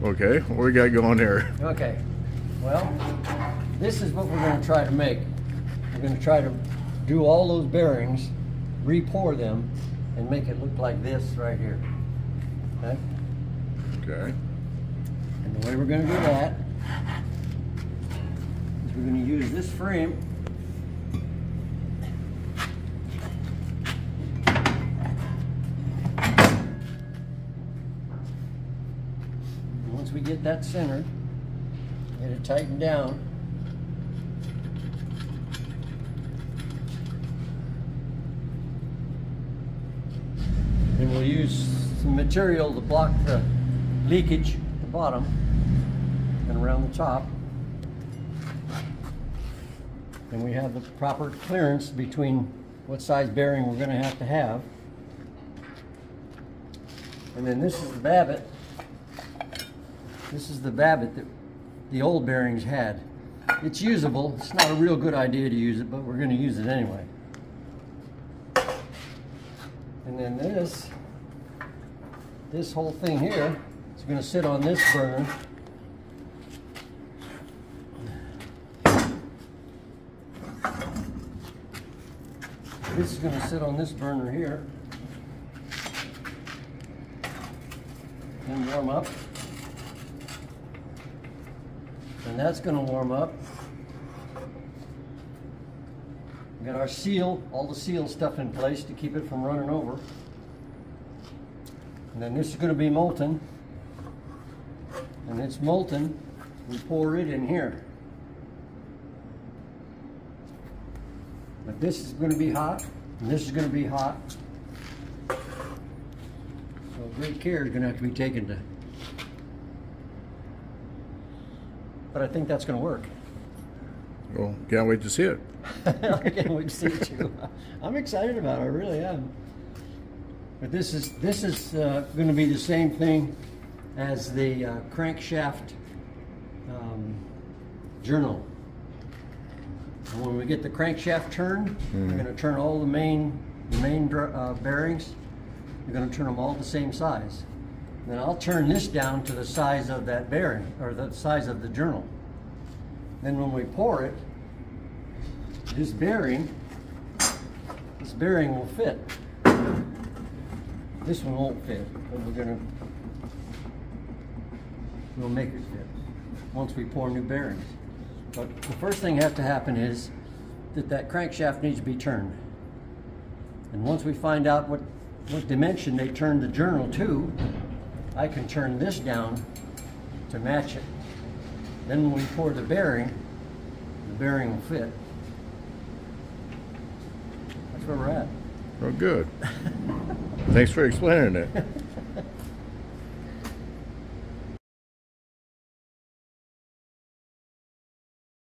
Okay, what we got going here? Okay, well, this is what we're gonna try to make. We're gonna try to do all those bearings, re-pour them, and make it look like this right here. Okay? Okay. And the way we're gonna do that is we're gonna use this frame Once we get that centered, get it tightened down. And we'll use some material to block the leakage at the bottom and around the top. And we have the proper clearance between what size bearing we're gonna have to have. And then this is the babbitt. This is the babbitt that the old bearings had. It's usable. It's not a real good idea to use it, but we're gonna use it anyway. And then this, this whole thing here is gonna sit on this burner. This is gonna sit on this burner here. And warm up. And that's gonna warm up. We got our seal, all the seal stuff in place to keep it from running over. And then this is gonna be molten. And it's molten, we pour it in here. But this is gonna be hot, and this is gonna be hot. So great care is gonna have to be taken to. But I think that's gonna work. Well, can't wait to see it. I can't wait to see it too. I'm excited about it, I really am. But this is this is uh, going to be the same thing as the uh, crankshaft um, journal. And when we get the crankshaft turned, we're going to turn all the main the main uh, bearings. We're going to turn them all the same size. Then I'll turn this down to the size of that bearing or the size of the journal. Then when we pour it, this bearing, this bearing will fit. This one won't fit, but we're gonna, we'll make it fit once we pour new bearings. But the first thing that has to happen is that that crankshaft needs to be turned. And once we find out what, what dimension they turned the journal to, I can turn this down to match it. Then when we pour the bearing, the bearing will fit. That's where we're at. Oh, good. Thanks for explaining it.